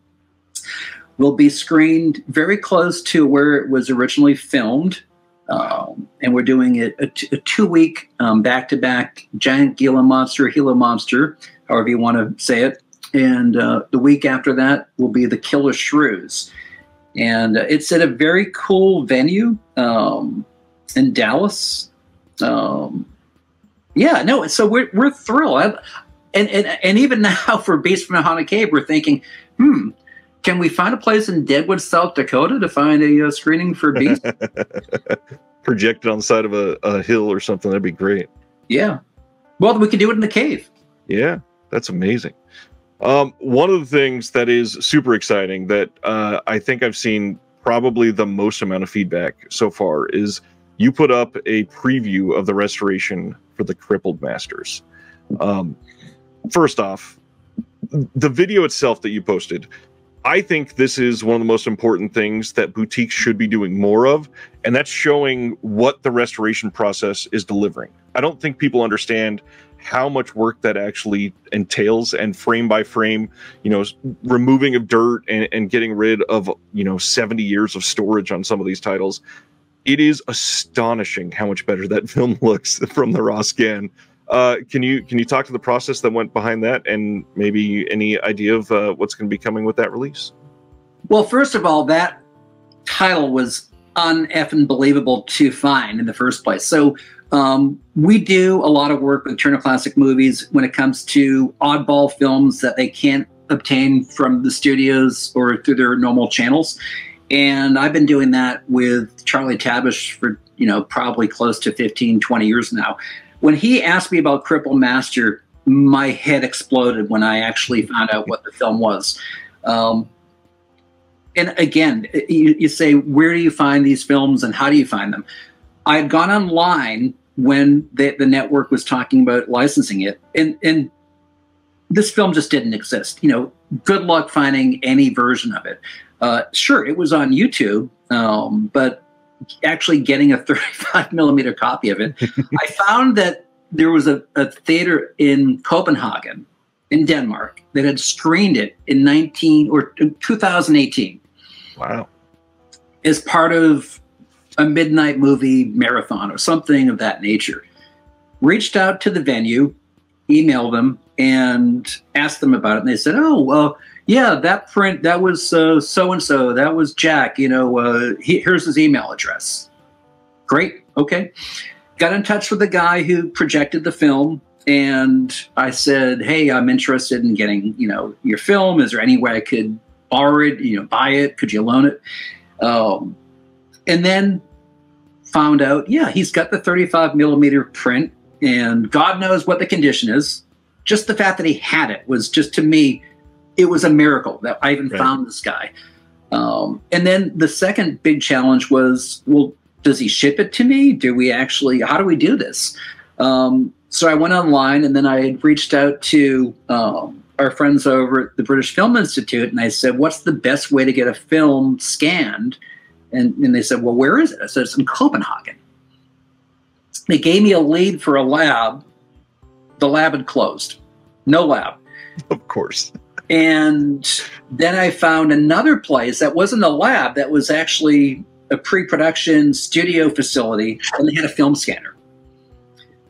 will be screened very close to where it was originally filmed. Um, and we're doing a, a, t- a two week um, back to back giant Gila Monster, Gila Monster, however you want to say it. And uh, the week after that will be the Killer Shrews and uh, it's at a very cool venue um, in Dallas. Um, yeah, no, so we're we're thrilled, I, and and and even now for Beast from the Haunted Cave, we're thinking, hmm, can we find a place in Deadwood, South Dakota, to find a uh, screening for Beast? Projected on the side of a, a hill or something, that'd be great. Yeah, well, we could do it in the cave. Yeah, that's amazing. Um, one of the things that is super exciting that uh, I think I've seen probably the most amount of feedback so far is you put up a preview of the restoration for the Crippled Masters. Um, first off, the video itself that you posted, I think this is one of the most important things that boutiques should be doing more of, and that's showing what the restoration process is delivering. I don't think people understand how much work that actually entails and frame by frame you know removing of dirt and, and getting rid of you know 70 years of storage on some of these titles it is astonishing how much better that film looks from the raw scan uh, can you can you talk to the process that went behind that and maybe any idea of uh, what's going to be coming with that release well first of all that title was uneffing believable to find in the first place so um, we do a lot of work with Turner Classic Movies when it comes to oddball films that they can't obtain from the studios or through their normal channels. And I've been doing that with Charlie Tabesh for, you know, probably close to 15, 20 years now. When he asked me about Cripple Master, my head exploded when I actually found out what the film was. Um, and again, you, you say, where do you find these films and how do you find them? I had gone online when the, the network was talking about licensing it, and and this film just didn't exist. You know, good luck finding any version of it. Uh, sure, it was on YouTube, um, but actually getting a 35 millimeter copy of it, I found that there was a, a theater in Copenhagen, in Denmark, that had screened it in 19 or 2018. Wow! As part of a midnight movie marathon or something of that nature. Reached out to the venue, emailed them, and asked them about it. And they said, "Oh, well, yeah, that print that was so and so. That was Jack. You know, uh, he, here's his email address." Great. Okay. Got in touch with the guy who projected the film, and I said, "Hey, I'm interested in getting you know your film. Is there any way I could borrow it? You know, buy it? Could you loan it?" Um, and then found out, yeah, he's got the 35 millimeter print, and God knows what the condition is. Just the fact that he had it was just to me, it was a miracle that I even right. found this guy. Um, and then the second big challenge was, well, does he ship it to me? Do we actually? How do we do this? Um, so I went online, and then I had reached out to um, our friends over at the British Film Institute, and I said, "What's the best way to get a film scanned?" And, and they said, Well, where is it? I said, It's in Copenhagen. They gave me a lead for a lab. The lab had closed. No lab. Of course. And then I found another place that wasn't a lab, that was actually a pre production studio facility, and they had a film scanner.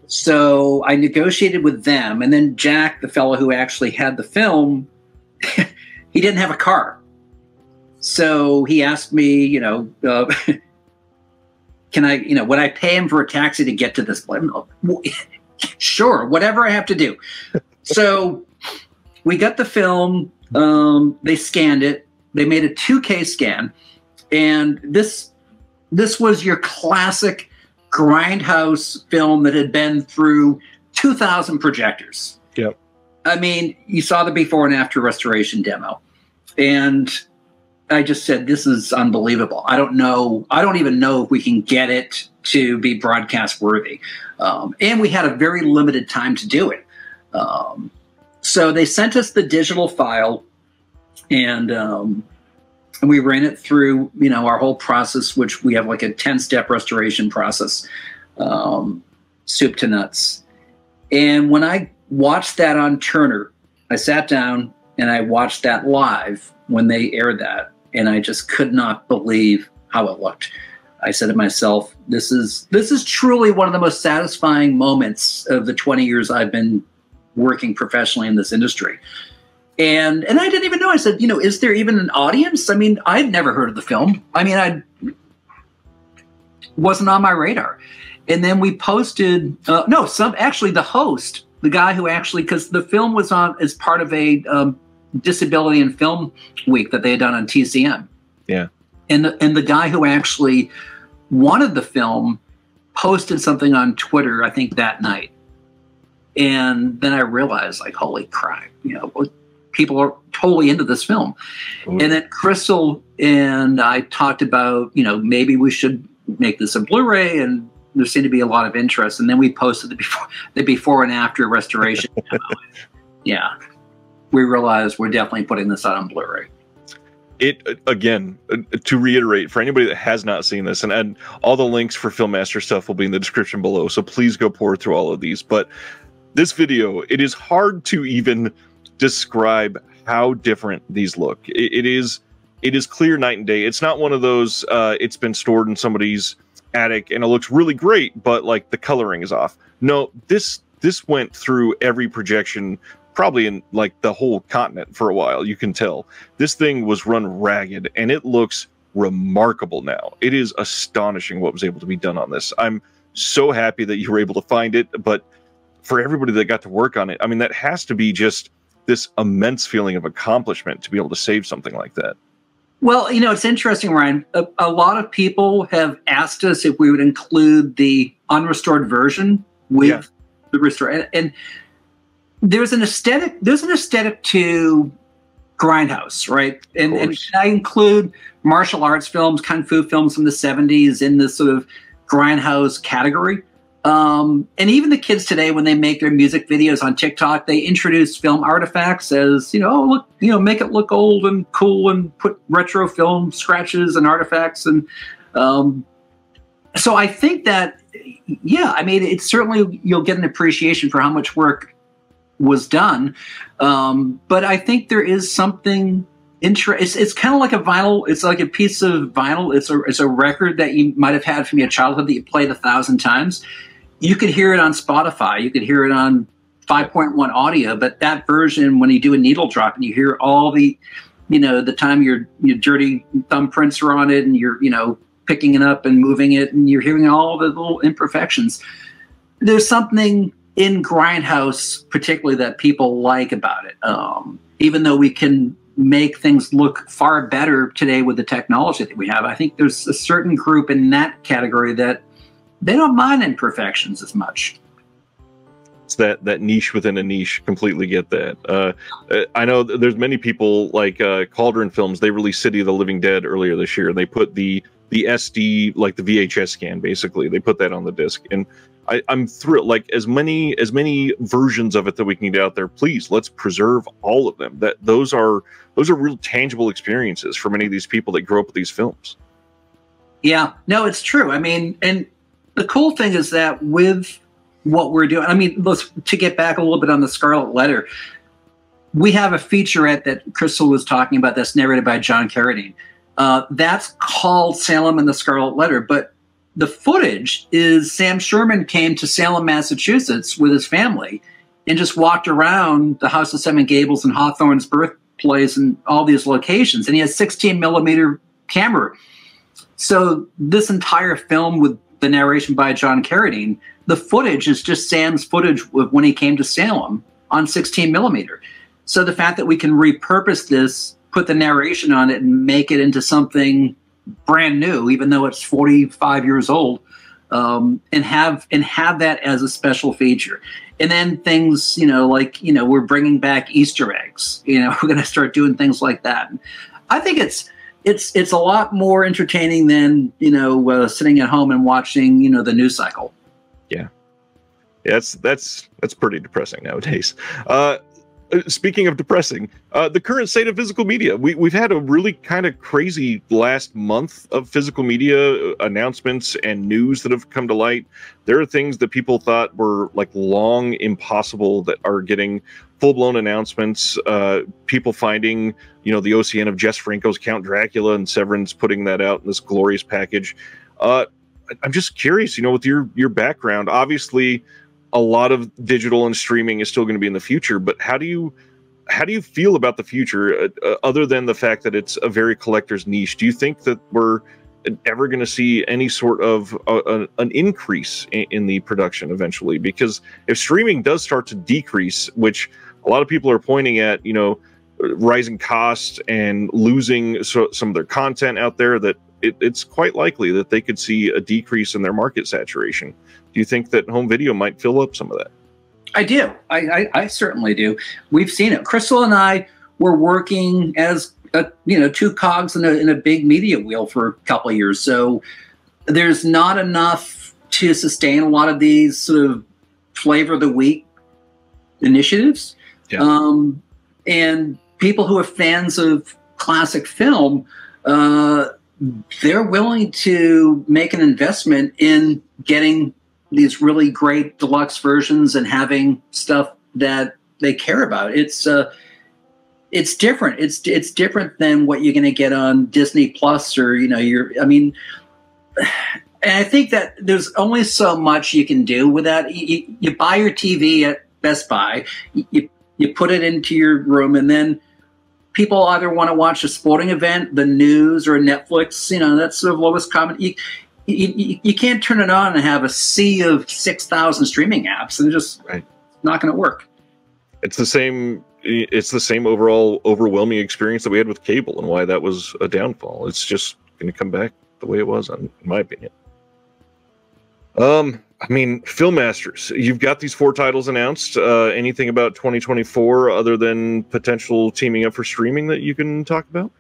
So I negotiated with them. And then Jack, the fellow who actually had the film, he didn't have a car. So he asked me, you know, uh, can I, you know, would I pay him for a taxi to get to this place? sure, whatever I have to do. so we got the film. Um, they scanned it. They made a 2K scan, and this this was your classic grindhouse film that had been through 2,000 projectors. Yep. I mean, you saw the before and after restoration demo, and I just said, "This is unbelievable." I don't know. I don't even know if we can get it to be broadcast worthy. Um, and we had a very limited time to do it. Um, so they sent us the digital file, and um, and we ran it through, you know, our whole process, which we have like a ten step restoration process, um, soup to nuts. And when I watched that on Turner, I sat down and I watched that live when they aired that, and I just could not believe how it looked. I said to myself, "This is this is truly one of the most satisfying moments of the 20 years I've been working professionally in this industry." And and I didn't even know. I said, "You know, is there even an audience?" I mean, I'd never heard of the film. I mean, I wasn't on my radar. And then we posted. Uh, no, some actually the host, the guy who actually because the film was on as part of a um, disability and film week that they had done on TCM. Yeah. And the, and the guy who actually wanted the film posted something on Twitter, I think that night. And then I realized, like, holy crap, you know, people are totally into this film. Ooh. And then Krystal and I talked about, you know, maybe we should make this a Blu-ray, and there seemed to be a lot of interest. And then we posted the before, the before and after restoration. yeah, we realized we're definitely putting this out on Blu-ray it again to reiterate for anybody that has not seen this and, and all the links for filmmaster stuff will be in the description below so please go pour through all of these but this video it is hard to even describe how different these look it, it is it is clear night and day it's not one of those uh, it's been stored in somebody's attic and it looks really great but like the coloring is off no this this went through every projection probably in like the whole continent for a while. You can tell this thing was run ragged and it looks remarkable now. It is astonishing what was able to be done on this. I'm so happy that you were able to find it, but for everybody that got to work on it, I mean, that has to be just this immense feeling of accomplishment to be able to save something like that. Well, you know, it's interesting, Ryan. A, a lot of people have asked us if we would include the unrestored version with yeah. the restore, and, and there's an aesthetic there's an aesthetic to grindhouse right and, and i include martial arts films kung fu films from the 70s in this sort of grindhouse category um, and even the kids today when they make their music videos on tiktok they introduce film artifacts as you know oh, look you know make it look old and cool and put retro film scratches and artifacts and um, so i think that yeah i mean it's certainly you'll get an appreciation for how much work was done. Um, but I think there is something interesting. It's, it's kind of like a vinyl. It's like a piece of vinyl. It's a it's a record that you might have had from your childhood that you played a thousand times. You could hear it on Spotify. You could hear it on 5.1 audio, but that version, when you do a needle drop and you hear all the, you know, the time your your dirty thumbprints are on it and you're you know picking it up and moving it and you're hearing all the little imperfections. There's something in Grindhouse, particularly that people like about it. Um, even though we can make things look far better today with the technology that we have, I think there's a certain group in that category that they don't mind imperfections as much. It's that that niche within a niche. Completely get that. Uh, I know there's many people like uh, Cauldron Films. They released City of the Living Dead earlier this year. And they put the the SD like the VHS scan basically. They put that on the disc and I, am thrilled. Like as many as many versions of it that we can get out there, please let's preserve all of them. That those are those are real tangible experiences for many of these people that grew up with these films. Yeah, no, it's true. I mean, and the cool thing is that with what we're doing, I mean, let's to get back a little bit on the Scarlet Letter. we have a featurette that Krystal was talking about that's narrated by John Carradine. Uh, that's called Salem and the Scarlet Letter, but the footage is Sam Sherman came to Salem, Massachusetts with his family and just walked around the House of Seven Gables and Hawthorne's birthplace and all these locations. And he has 16 millimeter camera. So this entire film with the narration by John Carradine, the footage is just Sam's footage of when he came to Salem on 16 millimeter. So the fact that we can repurpose this, put the narration on it, and make it into something brand new, even though it's 45 years old, um, and have and have that as a special feature. And then things, you know, like you know, we're bringing back Easter eggs. You know, we're going to start doing things like that. I think it's it's it's a lot more entertaining than you know uh, sitting at home and watching you know the news cycle. Yeah, yeah, that's that's that's pretty depressing nowadays. Uh, speaking of depressing, uh, the current state of physical media. We, we've had a really kind of crazy last month of physical media uh, announcements and news that have come to light. There are things that people thought were like long impossible that are getting full blown announcements. Uh, people finding, you know, the OCN of Jess Franco's Count Dracula and Severin putting that out in this glorious package. Uh, I'm just curious, you know, with your your background, obviously a lot of digital and streaming is still going to be in the future but how do you how do you feel about the future uh, uh, other than the fact that it's a very collector's niche? Do you think that we're ever going to see any sort of uh, an increase in, in, the production eventually? Because if streaming does start to decrease which a lot of people are pointing at you know rising costs and losing so, some of their content out there that it, it's quite likely that they could see a decrease in their market saturation. Do you think that home video might fill up some of that? I do. I, I, I certainly do. We've seen it. Krystal and I were working as a, you know two cogs in a, in a big media wheel for a couple of years. So there's not enough to sustain a lot of these sort of flavor of the week initiatives. Yeah. Um, and people who are fans of classic film, uh, they're willing to make an investment in getting these really great deluxe versions and having stuff that they care about. It's uh, it's different. It's it's different than what you're going to get on Disney Plus or you know you're. I mean, and I think that there's only so much you can do with that. You, you buy your TV at Best Buy, you you put it into your room, and then people either want to watch a sporting event, the news, or Netflix. You know, that's sort of lowest common. You, you, you can't turn it on and have a sea of 6,000 streaming apps and just right. not going to work. It's the same. It's the same overall overwhelming experience that we had with cable and why that was a downfall. It's just going to come back the way it was, in my opinion. Um, I mean, Film Masters, you've got these four titles announced. Uh, anything about 2024 other than potential teaming up for streaming that you can talk about?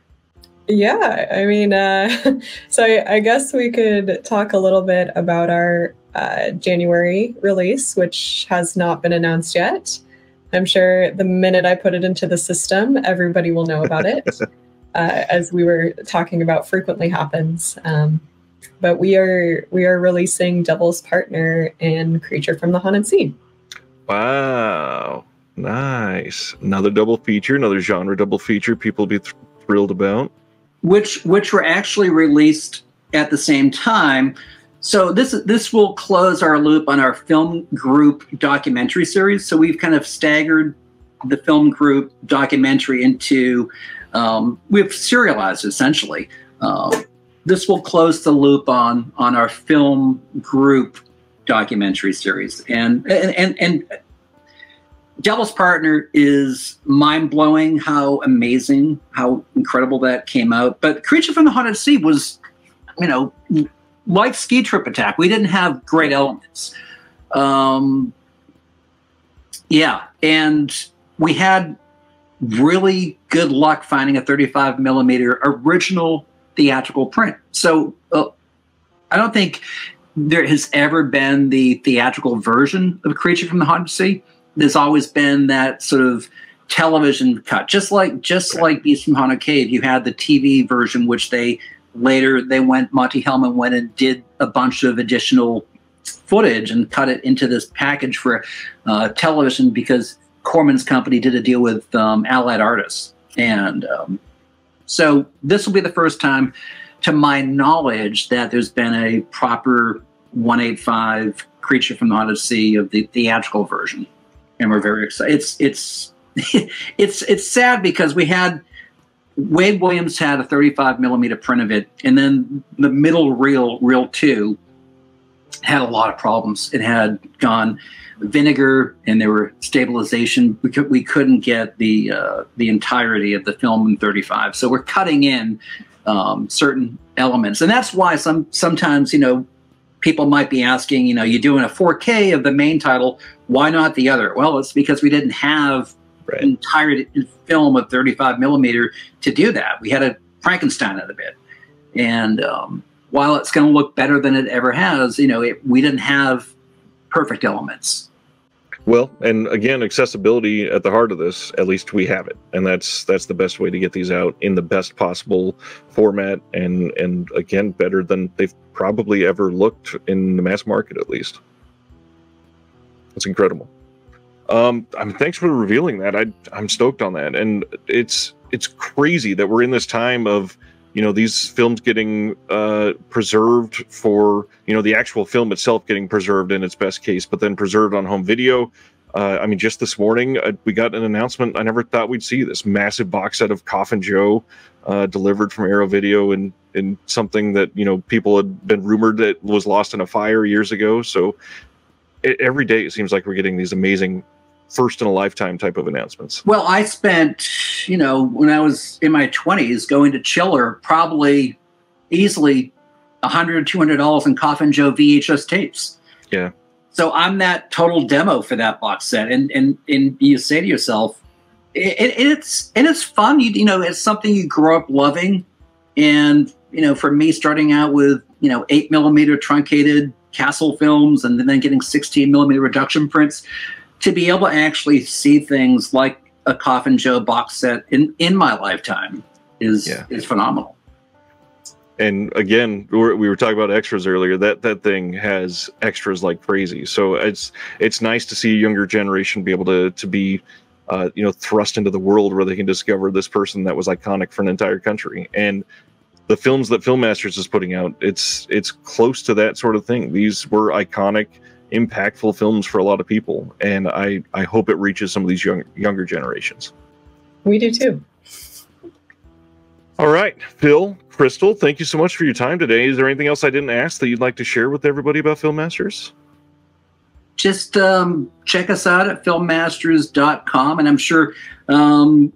Yeah, I mean, uh, so I, I, guess we could talk a little bit about our uh, January release, which has not been announced yet. I'm sure the minute I put it into the system, everybody will know about it, uh, as we were talking about frequently happens. Um, but we are we are releasing Devil's Partner and Creature from the Haunted Sea. Wow, nice! Another double feature, another genre double feature. People be th- thrilled about. Which which were actually released at the same time. So this this will close our loop on our film group documentary series. So we've kind of staggered the film group documentary into um, we've serialized essentially. Um, this will close the loop on on our film group documentary series and and and, and Devil's Partner is mind blowing how amazing, how incredible that came out. But Creature from the Haunted Sea was, you know, like Ski Troop Attack. We didn't have great elements. Um, yeah, and we had really good luck finding a 35 millimeter original theatrical print. So uh, I don't think there has ever been the theatrical version of Creature from the Haunted Sea. There's always been that sort of television cut, just like just like Beast from Haunted Cave. You had the TV version, which they later they went Monte Hellman went and did a bunch of additional footage and cut it into this package for uh, television because Corman's company did a deal with um, Allied Artists, and um, so this will be the first time, to my knowledge, that there's been a proper 185 Creature from the Sea of the theatrical version, and we're very excited. It's it's it's it's sad because we had Wade Williams had a 35 millimeter print of it, and then the middle reel, reel two, had a lot of problems. It had gone vinegar, and there were stabilization. We, could, we couldn't get the uh, the entirety of the film in 35, so we're cutting in um, certain elements, and that's why some sometimes you know people might be asking, you know, you're doing a 4K of the main title, why not the other? Well, it's because we didn't have right. entire film of 35 millimeter to do that. We had to Frankenstein it a bit, and um, while it's going to look better than it ever has, you know, it, we didn't have perfect elements. Well, and again, accessibility at the heart of this. At least we have it, and that's that's the best way to get these out in the best possible format, and and again, better than they've probably ever looked in the mass market, at least. It's incredible. Um, I mean, thanks for revealing that. I I'm stoked on that, and it's it's crazy that we're in this time of you know these films getting uh, preserved for you know the actual film itself getting preserved in its best case, but then preserved on home video. Uh, I mean, just this morning uh, we got an announcement. I never thought we'd see this massive box set of Coffin Joe uh, delivered from Arrow Video, and and something that you know people had been rumored that was lost in a fire years ago. So it, every day it seems like we're getting these amazing first in a lifetime type of announcements? Well, I spent, you know, when I was in my 20s going to Chiller, probably easily $100, $200 in Coffin Joe VHS tapes. Yeah. So I'm that total demo for that box set. And, and, and you say to yourself, it, it, it's, and it's fun. You, you know, it's something you grow up loving. And, you know, for me, starting out with, you know, eight millimeter truncated castle films and then getting 16 millimeter reduction prints, to be able to actually see things like a Coffin Joe box set in in my lifetime is yeah. is phenomenal. And again, we were talking about extras earlier. That that thing has extras like crazy. So it's it's nice to see a younger generation be able to to be, uh, you know, thrust into the world where they can discover this person that was iconic for an entire country. And the films that Film Masters is putting out, it's it's close to that sort of thing. These were iconic impactful films for a lot of people, and I I hope it reaches some of these young younger generations. We do too. All right, Phil, Krystal, thank you so much for your time today. Is there anything else I didn't ask that you'd like to share with everybody about Film Masters? Just um, check us out at filmmasters.com, and I'm sure um,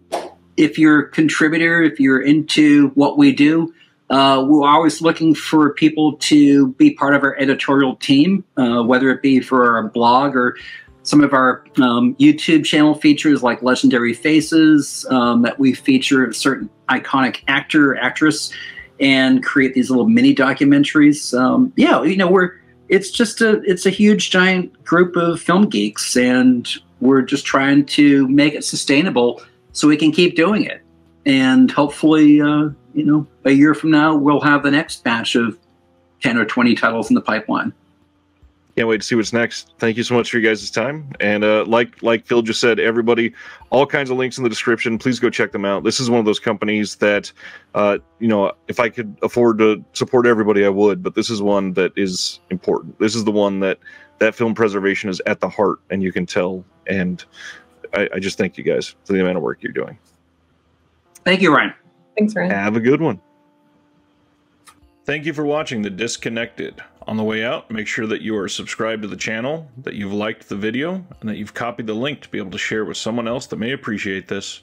if you're a contributor, if you're into what we do, uh, we're always looking for people to be part of our editorial team, uh, whether it be for our blog or some of our um, YouTube channel features like Legendary Faces um, that we feature a certain iconic actor or actress and create these little mini documentaries. Um, yeah, you know, we're it's just a it's a huge giant group of film geeks and we're just trying to make it sustainable so we can keep doing it and hopefully uh, you know, a year from now, we'll have the next batch of 10 or 20 titles in the pipeline. Can't wait to see what's next. Thank you so much for you guys' time. And uh, like like Phil just said, everybody, all kinds of links in the description. Please go check them out. This is one of those companies that, uh, you know, if I could afford to support everybody, I would. But this is one that is important. This is the one that that film preservation is at the heart, and you can tell. And I, I just thank you guys for the amount of work you're doing. Thank you, Ryan. Thanks, Ryan. Have a good one. Thank you for watching The Disc Connected. On the way out, make sure that you are subscribed to the channel, that you've liked the video, and that you've copied the link to be able to share it with someone else that may appreciate this.